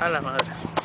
A la madre.